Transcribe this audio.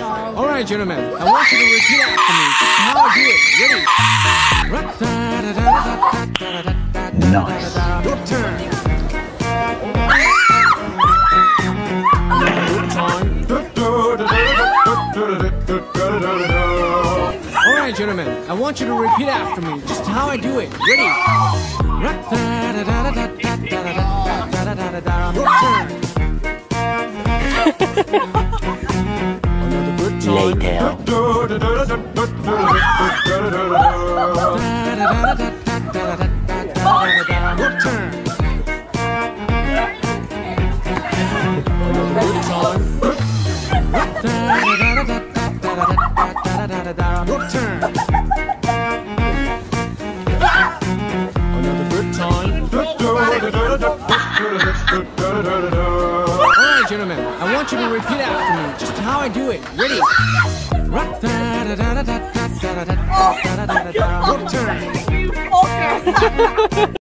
All right, gentlemen, I want you to repeat after me. Just how I do it. Ready? Nice. Your turn. All right, gentlemen, I want you to repeat after me. Just how I do it. Ready? Your turn. Another good turn. Another good time. I want you to repeat after me. Just how I do it. Ready? Your turn. Okay.